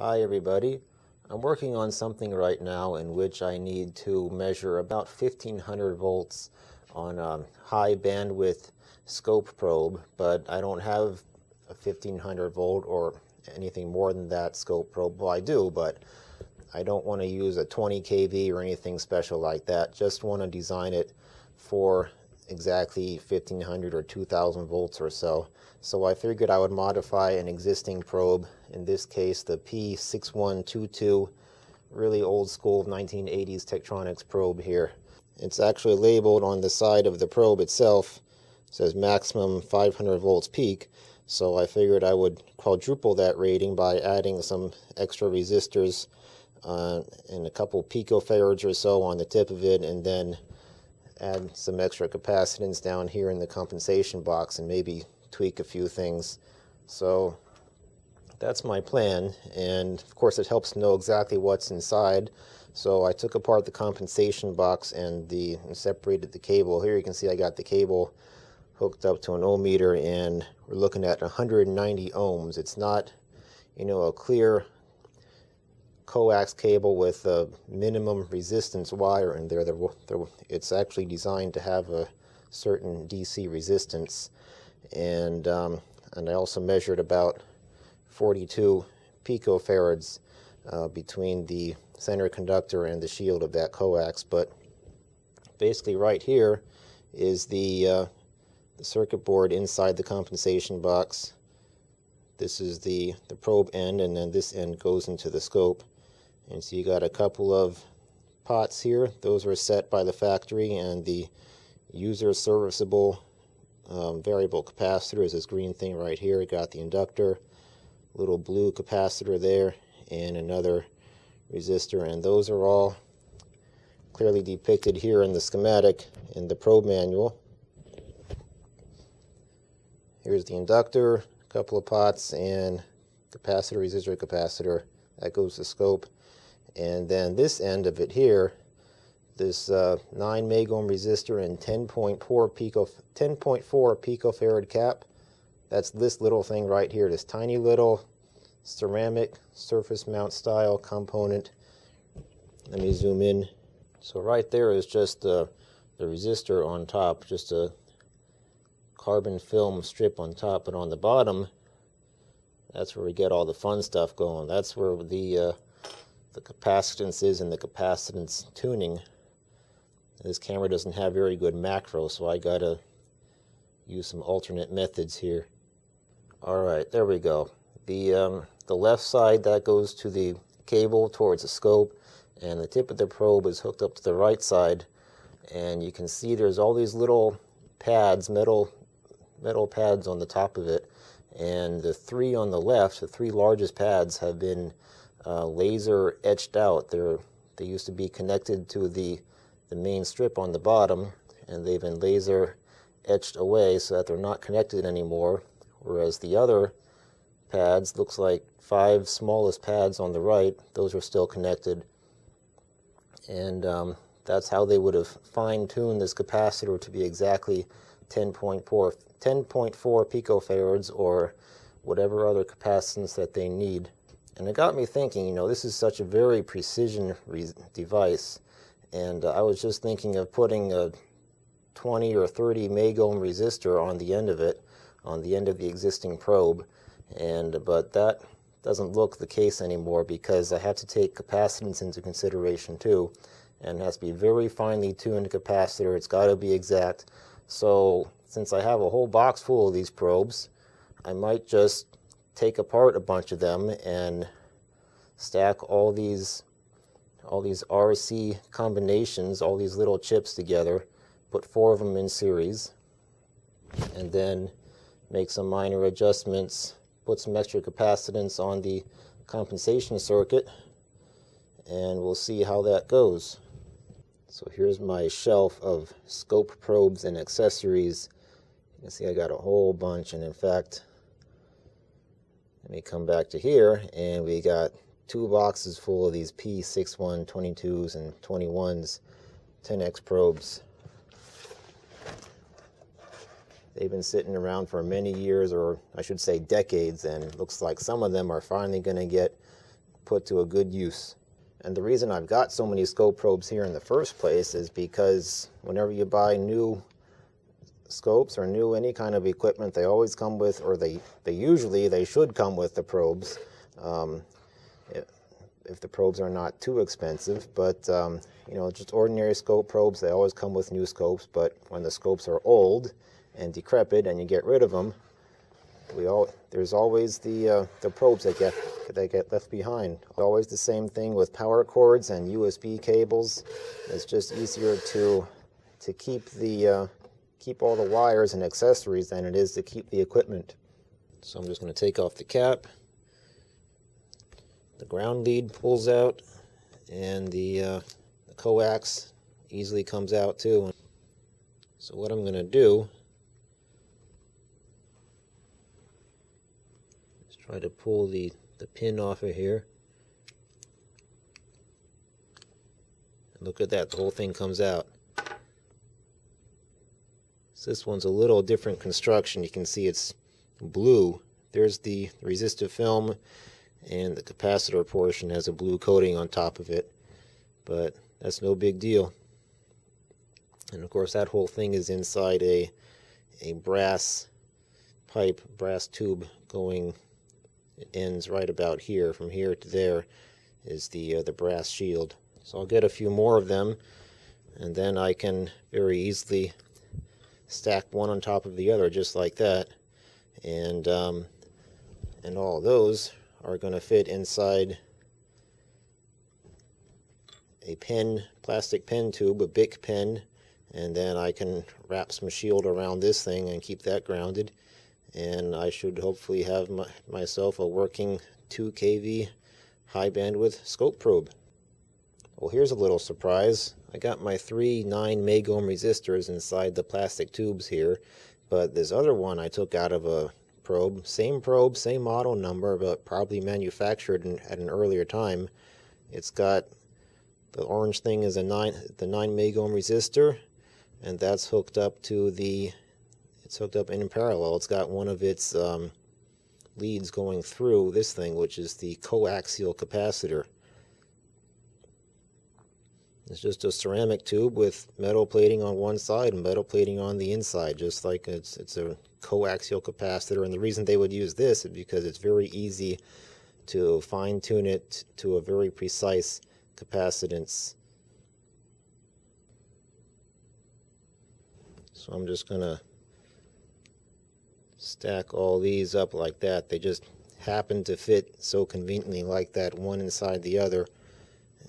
Hi everybody. I'm working on something right now in which I need to measure about 1500 volts on a high bandwidth scope probe, but I don't have a 1500 volt or anything more than that scope probe. Well, I do, but I don't want to use a 20 kV or anything special like that. Just want to design it for exactly 1500 or 2000 volts or so. So I figured I would modify an existing probe, in this case the P6122, really old school 1980s Tektronix probe here. It's actually labeled on the side of the probe itself, it says maximum 500 volts peak. So I figured I would quadruple that rating by adding some extra resistors uh, and a couple picofarads or so on the tip of it and then add some extra capacitance down here in the compensation box and maybe tweak a few things. So that's my plan. And of course, it helps know exactly what's inside. So I took apart the compensation box and the and separated the cable. Here you can see I got the cable hooked up to an ohm meter and we're looking at 190 ohms. It's not, you know, a clear coax cable with a minimum resistance wire in there. It's actually designed to have a certain DC resistance. And, um, and I also measured about 42 picofarads uh, between the center conductor and the shield of that coax. But basically right here is the, uh, the circuit board inside the compensation box. This is the, the probe end, and then this end goes into the scope. And so you got a couple of pots here. Those were set by the factory and the user serviceable um, variable capacitor is this green thing right here. Got the inductor, little blue capacitor there, and another resistor. And those are all clearly depicted here in the schematic in the probe manual. Here's the inductor, a couple of pots, and capacitor, resistor, capacitor. That goes to scope. And then this end of it here, this uh, 9 megohm resistor and 10.4 pico 10.4 picofarad cap. That's this little thing right here, this tiny little ceramic surface mount style component. Let me zoom in. So right there is just the, the resistor on top, just a carbon film strip on top, but on the bottom, that's where we get all the fun stuff going. That's where the uh, the capacitance is and the capacitance tuning. This camera doesn't have very good macro, so I gotta use some alternate methods here. All right, there we go. The, um, the left side, that goes to the cable towards the scope, and the tip of the probe is hooked up to the right side. And you can see there's all these little pads, metal, metal pads on the top of it. And the three on the left, the three largest pads, have been uh, laser etched out. They're, they used to be connected to the, the main strip on the bottom, and they've been laser etched away so that they're not connected anymore. Whereas the other pads, looks like five smallest pads on the right, those are still connected. And um, that's how they would have fine-tuned this capacitor to be exactly 10.4 10.4 picofarads or whatever other capacitance that they need. And it got me thinking, you know, this is such a very precision device. And uh, I was just thinking of putting a 20 or 30 megohm resistor on the end of it, on the end of the existing probe. And But that doesn't look the case anymore because I have to take capacitance into consideration too. And it has to be very finely tuned capacitor. It's got to be exact. So since I have a whole box full of these probes, I might just take apart a bunch of them and stack all these all these RC combinations, all these little chips together, put four of them in series, and then make some minor adjustments, put some extra capacitance on the compensation circuit, and we'll see how that goes. So here's my shelf of scope probes and accessories. You can see I got a whole bunch, and in fact, let me come back to here and we got two boxes full of these P61 22s and 21s 10x probes. They've been sitting around for many years, or I should say decades, and looks like some of them are finally going to get put to a good use. And the reason I've got so many scope probes here in the first place is because whenever you buy new scopes or new any kind of equipment, they always come with, or they, they usually, they should come with the probes. Um, if the probes are not too expensive, but um, you know, just ordinary scope probes, they always come with new scopes, but when the scopes are old and decrepit and you get rid of them, we all there's always the uh, the probes that get that get left behind. Always the same thing with power cords and USB cables. It's just easier to to keep the uh, keep all the wires and accessories than it is to keep the equipment. So I'm just going to take off the cap. The ground lead pulls out, and the, uh, the coax easily comes out too. So what I'm going to do is try to pull the, the pin off of here. Look at that, the whole thing comes out. So this one's a little different construction. You can see it's blue. There's the resistive film and the capacitor portion has a blue coating on top of it. But that's no big deal. And of course that whole thing is inside a a brass pipe, brass tube going it ends right about here. From here to there is the, uh, the brass shield. So I'll get a few more of them and then I can very easily stack one on top of the other just like that. And, um, and all those are going to fit inside a pen, plastic pen tube, a Bic pen, and then I can wrap some shield around this thing and keep that grounded and I should hopefully have my, myself a working 2 kV high bandwidth scope probe. Well here's a little surprise. I got my three 9 megohm resistors inside the plastic tubes here but this other one I took out of a probe, same probe, same model number but probably manufactured in, at an earlier time. It's got the orange thing is a 9 the 9 megohm resistor and that's hooked up to the it's hooked up in parallel. It's got one of its um, leads going through this thing, which is the coaxial capacitor. It's just a ceramic tube with metal plating on one side and metal plating on the inside, just like it's, it's a coaxial capacitor. And the reason they would use this is because it's very easy to fine tune it to a very precise capacitance. So I'm just going to stack all these up like that. They just happen to fit so conveniently like that, one inside the other.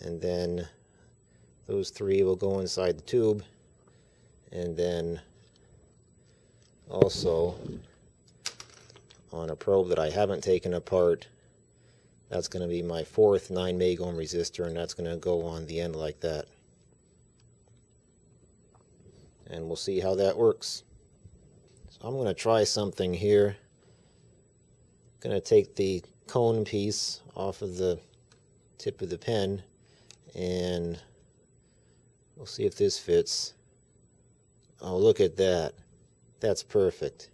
And then those three will go inside the tube. And then also on a probe that I haven't taken apart, that's going to be my fourth 9 megohm resistor, and that's going to go on the end like that. And we'll see how that works. So I'm going to try something here. I'm going to take the cone piece off of the tip of the pen and we'll see if this fits. Oh, look at that. That's perfect.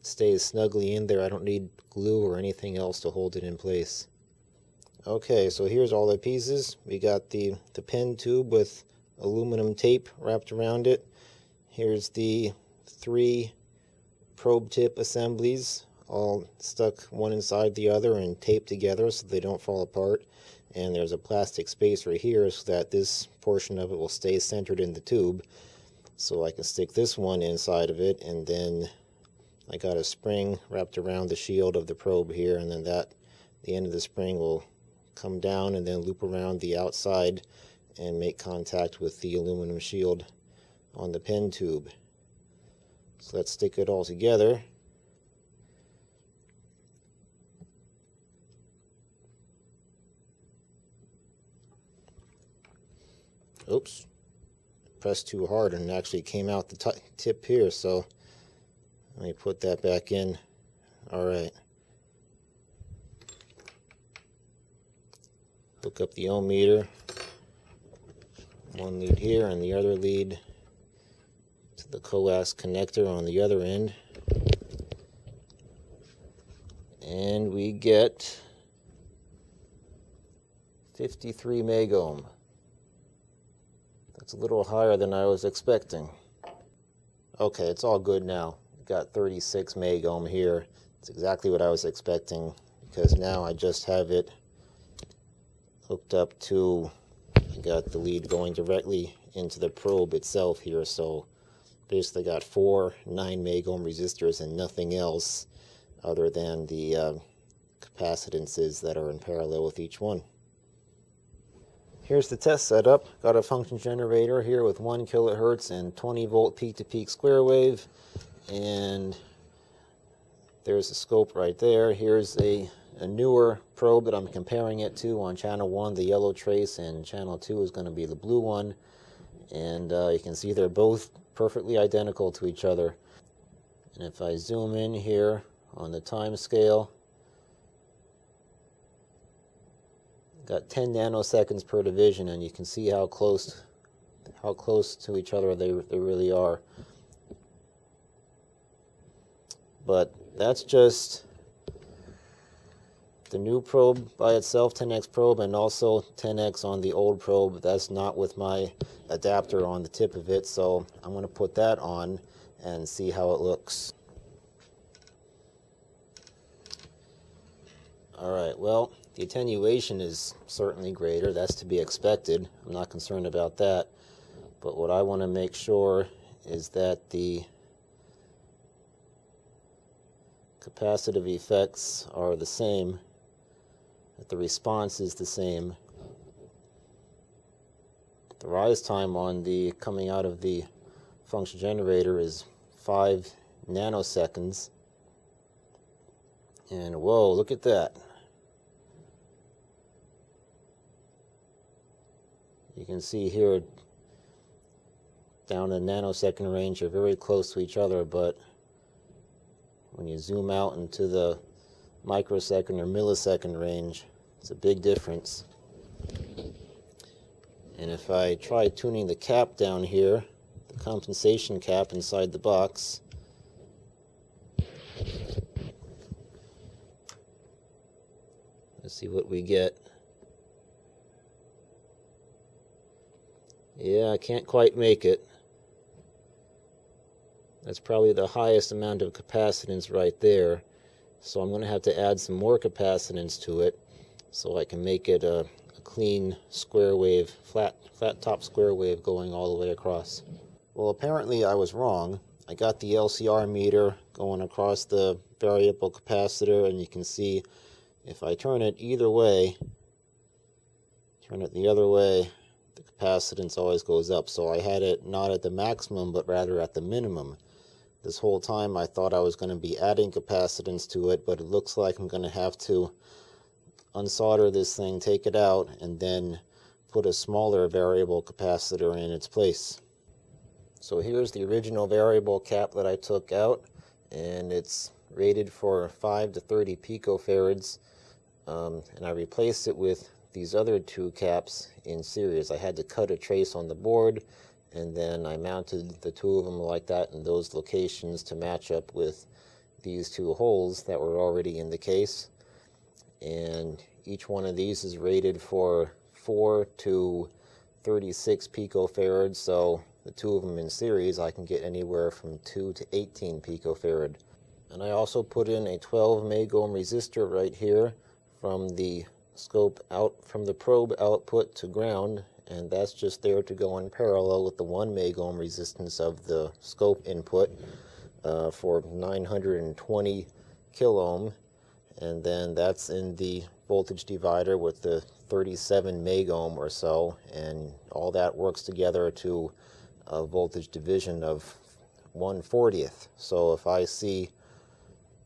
It stays snugly in there. I don't need glue or anything else to hold it in place. Okay, so here's all the pieces. We got the, the pen tube with aluminum tape wrapped around it. Here's the three probe tip assemblies all stuck one inside the other and taped together so they don't fall apart and there's a plastic spacer here so that this portion of it will stay centered in the tube so I can stick this one inside of it and then I got a spring wrapped around the shield of the probe here and then that the end of the spring will come down and then loop around the outside and make contact with the aluminum shield on the pen tube. So let's stick it all together. Oops, pressed too hard and actually came out the tip here, so let me put that back in. All right. Hook up the ohm meter. One lead here and the other lead to the coax connector on the other end. And we get 53 megohm. That's a little higher than I was expecting. Okay, it's all good now. Got 36 meg ohm here. It's exactly what I was expecting because now I just have it hooked up to, I got the lead going directly into the probe itself here. So basically got four 9 meg ohm resistors and nothing else other than the uh, capacitances that are in parallel with each one. Here's the test setup. Got a function generator here with 1 kilohertz and 20 volt peak to peak square wave. And there's a scope right there. Here's a, a newer probe that I'm comparing it to on channel 1, the yellow trace, and channel 2 is going to be the blue one. And uh, you can see they're both perfectly identical to each other. And if I zoom in here on the time scale, got 10 nanoseconds per division and you can see how close how close to each other they, they really are. But that's just the new probe by itself 10x probe and also 10x on the old probe. That's not with my adapter on the tip of it so I'm going to put that on and see how it looks. Alright well the attenuation is certainly greater. That's to be expected. I'm not concerned about that. But what I want to make sure is that the capacitive effects are the same, that the response is the same. The rise time on the coming out of the function generator is 5 nanoseconds. And whoa, look at that. You can see here down in nanosecond range are very close to each other, but when you zoom out into the microsecond or millisecond range, it's a big difference. And if I try tuning the cap down here, the compensation cap inside the box, let's see what we get. Yeah, I can't quite make it. That's probably the highest amount of capacitance right there. So I'm going to have to add some more capacitance to it so I can make it a, a clean square wave, flat, flat top square wave going all the way across. Well, apparently I was wrong. I got the LCR meter going across the variable capacitor and you can see if I turn it either way, turn it the other way, the capacitance always goes up. So I had it not at the maximum, but rather at the minimum. This whole time I thought I was going to be adding capacitance to it, but it looks like I'm going to have to unsolder this thing, take it out, and then put a smaller variable capacitor in its place. So here's the original variable cap that I took out, and it's rated for 5 to 30 picofarads, um, and I replaced it with these other two caps in series. I had to cut a trace on the board and then I mounted the two of them like that in those locations to match up with these two holes that were already in the case. And each one of these is rated for 4 to 36 picofarads, so the two of them in series I can get anywhere from 2 to 18 picofarad. And I also put in a 12 megohm resistor right here from the scope out from the probe output to ground and that's just there to go in parallel with the 1 megohm resistance of the scope input uh, for 920 kiloohm and then that's in the voltage divider with the 37 megohm or so and all that works together to a voltage division of 1 40th so if I see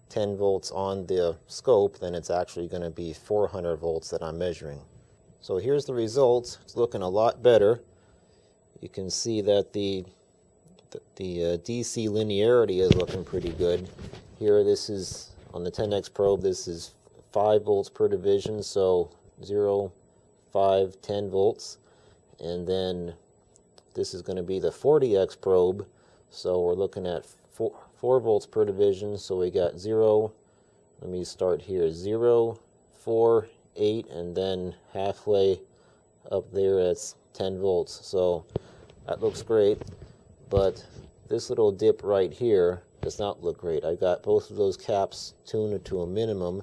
10 volts on the scope, then it's actually going to be 400 volts that I'm measuring. So here's the results. It's looking a lot better. You can see that the, the, the uh, DC linearity is looking pretty good. Here this is on the 10X probe, this is 5 volts per division, so 0, 5, 10 volts. And then this is going to be the 40X probe, so we're looking at 4, 4 volts per division. So we got 0, let me start here, 0, 4, 8 and then halfway up there it's 10 volts so that looks great but this little dip right here does not look great I got both of those caps tuned to a minimum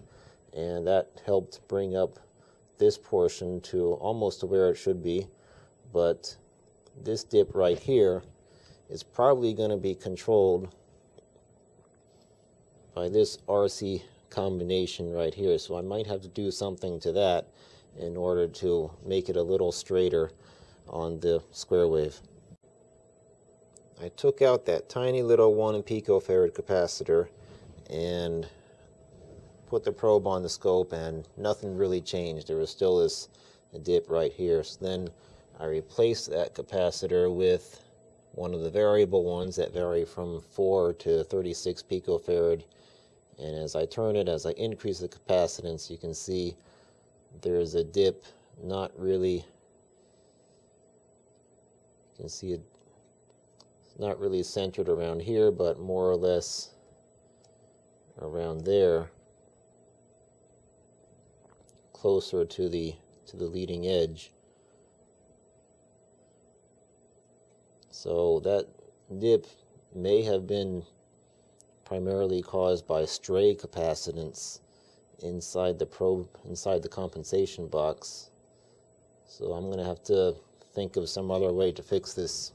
and that helped bring up this portion to almost to where it should be but this dip right here is probably going to be controlled by this RC combination right here. So I might have to do something to that in order to make it a little straighter on the square wave. I took out that tiny little 1 picofarad capacitor and put the probe on the scope and nothing really changed. There was still this dip right here. So then I replaced that capacitor with one of the variable ones that vary from 4 to 36 picofarad and as I turn it, as I increase the capacitance, you can see there's a dip, not really, you can see it, it's not really centered around here, but more or less around there, closer to the, to the leading edge. So that dip may have been primarily caused by stray capacitance inside the probe inside the compensation box. So I'm gonna have to think of some other way to fix this